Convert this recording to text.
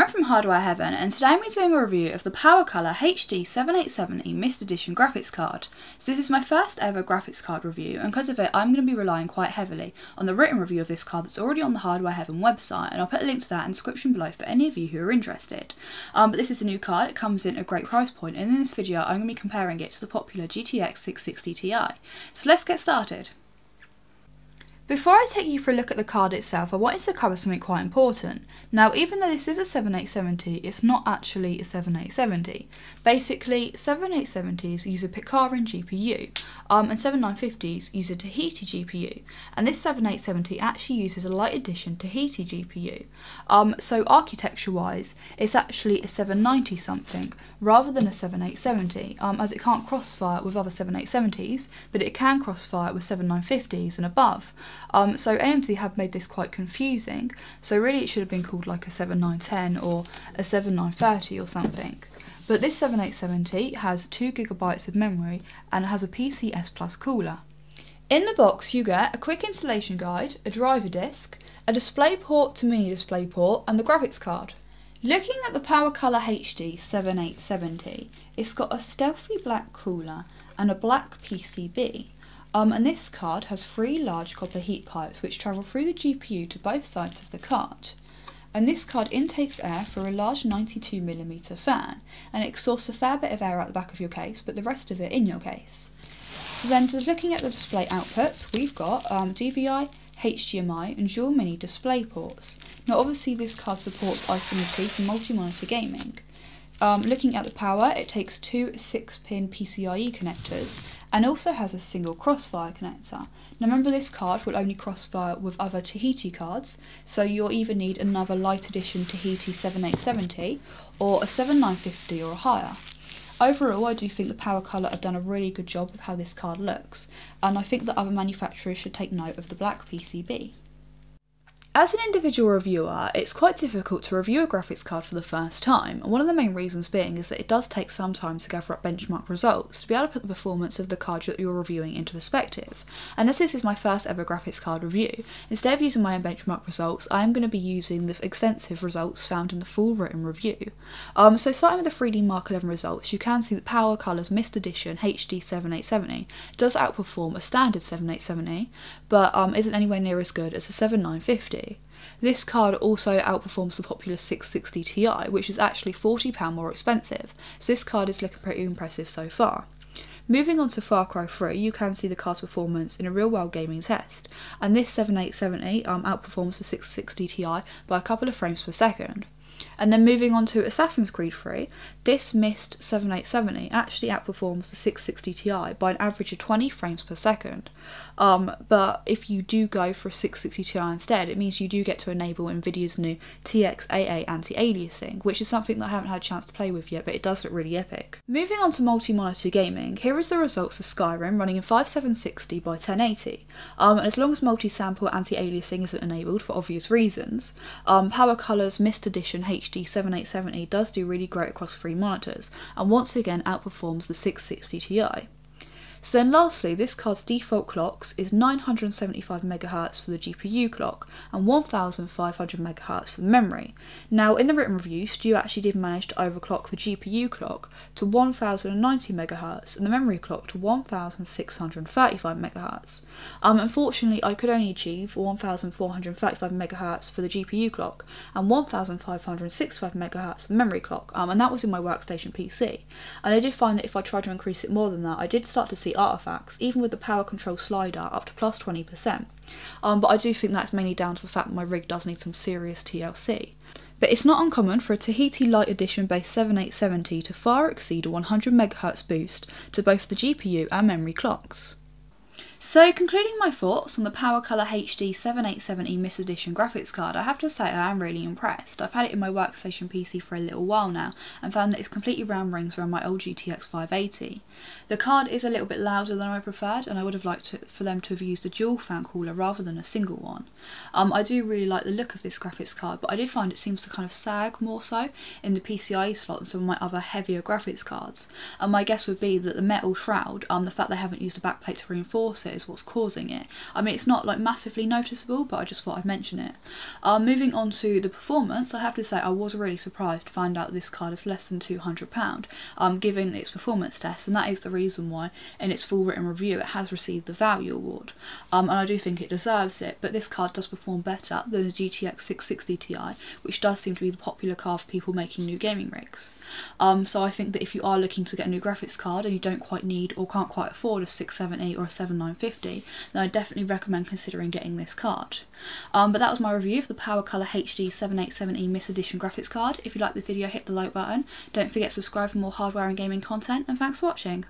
Lauren from Hardware Heaven and today I'm doing a review of the PowerColor HD 7870 Myst Edition graphics card. So this is my first ever graphics card review and because of it I'm going to be relying quite heavily on the written review of this card that's already on the Hardware Heaven website and I'll put a link to that in the description below for any of you who are interested. Um, but this is a new card, it comes in a great price point and in this video I'm going to be comparing it to the popular GTX 660 Ti. So let's get started. Before I take you for a look at the card itself, I wanted to cover something quite important. Now, even though this is a 7870, it's not actually a 7870. Basically, 7870s use a Pitcairn GPU, um, and 7950s use a Tahiti GPU, and this 7870 actually uses a light edition Tahiti GPU. Um, so architecture-wise, it's actually a 790 something, rather than a 7870, um, as it can't crossfire with other 7870s, but it can crossfire with 7950s and above. Um, so AMD have made this quite confusing, so really it should have been called like a 7910 or a 7930 or something. But this 7870 has 2GB of memory and it has a PCS Plus cooler. In the box you get a quick installation guide, a driver disc, a DisplayPort to mini DisplayPort and the graphics card. Looking at the PowerColor HD 7870, it's got a stealthy black cooler and a black PCB. Um, and this card has three large copper heat pipes which travel through the GPU to both sides of the card. And this card intakes air through a large 92mm fan, and it exhausts a fair bit of air out the back of your case, but the rest of it in your case. So then, looking at the display outputs, we've got um, DVI, HDMI and dual mini display ports. Now obviously this card supports Eyefinity for multi-monitor gaming. Um, looking at the power, it takes two 6-pin PCIe connectors and also has a single crossfire connector. Now remember this card will only crossfire with other Tahiti cards, so you'll either need another light edition Tahiti 7870 or a 7950 or higher. Overall, I do think the PowerColor have done a really good job of how this card looks, and I think that other manufacturers should take note of the black PCB. As an individual reviewer, it's quite difficult to review a graphics card for the first time, and one of the main reasons being is that it does take some time to gather up benchmark results to be able to put the performance of the card that you're reviewing into perspective. And as this is my first ever graphics card review, instead of using my own benchmark results, I am going to be using the extensive results found in the full written review. Um, so starting with the 3D Mark 11 results, you can see that PowerColor's Myst Edition HD 7870 does outperform a standard 7870, but um, isn't anywhere near as good as a 7950. This card also outperforms the popular 660 Ti, which is actually £40 more expensive, so this card is looking pretty impressive so far. Moving on to Far Cry 3, you can see the card's performance in a real-world gaming test, and this 7870 um, outperforms the 660 Ti by a couple of frames per second. And then moving on to Assassin's Creed 3, this Myst 7870 actually outperforms the 660 Ti by an average of 20 frames per second. Um, but if you do go for a 660 Ti instead, it means you do get to enable NVIDIA's new TXAA anti-aliasing, which is something that I haven't had a chance to play with yet, but it does look really epic. Moving on to multi-monitor gaming, here is the results of Skyrim running in 5760 by 1080. Um, and as long as multi-sample anti-aliasing isn't enabled for obvious reasons, um, PowerColor's Myst Edition HD 7870 does do really great across three monitors, and once again outperforms the 660 Ti. So then lastly, this card's default clocks is 975 MHz for the GPU clock and 1500 MHz for the memory. Now in the written review, Stu actually did manage to overclock the GPU clock to 1090 MHz and the memory clock to 1635 MHz. Um, unfortunately, I could only achieve 1435 MHz for the GPU clock and 1565 MHz for the memory clock, um, and that was in my workstation PC. And I did find that if I tried to increase it more than that, I did start to see artifacts, even with the power control slider up to plus 20%. Um, but I do think that's mainly down to the fact that my rig does need some serious TLC. But it's not uncommon for a Tahiti Light Edition based 7870 to far exceed a 100MHz boost to both the GPU and memory clocks. So concluding my thoughts on the PowerColor HD 7870 Myst Edition graphics card, I have to say I am really impressed. I've had it in my workstation PC for a little while now and found that it's completely round rings around my old GTX 580. The card is a little bit louder than I preferred and I would have liked to, for them to have used a dual fan cooler rather than a single one. Um, I do really like the look of this graphics card but I did find it seems to kind of sag more so in the PCIe slot than some of my other heavier graphics cards. And my guess would be that the metal shroud, um, the fact they haven't used a backplate to reinforce it monitor is what's causing it. I mean, it's not like massively noticeable, but I just thought I'd mention it. Um, moving on to the performance, I have to say I was really surprised to find out this card is less than £200, um, given its performance test, and that is the reason why in its full written review it has received the Value Award. Um, and I do think it deserves it, but this card does perform better than the GTX 660 Ti, which does seem to be the popular card for people making new gaming rigs. Um, so I think that if you are looking to get a new graphics card and you don't quite need or can't quite afford a 670 or a 7950, then I definitely recommend considering getting this card. Um, but that was my review of the PowerColor HD 7870 Myst Edition graphics card. If you liked the video, hit the like button. Don't forget to subscribe for more hardware and gaming content, and thanks for watching.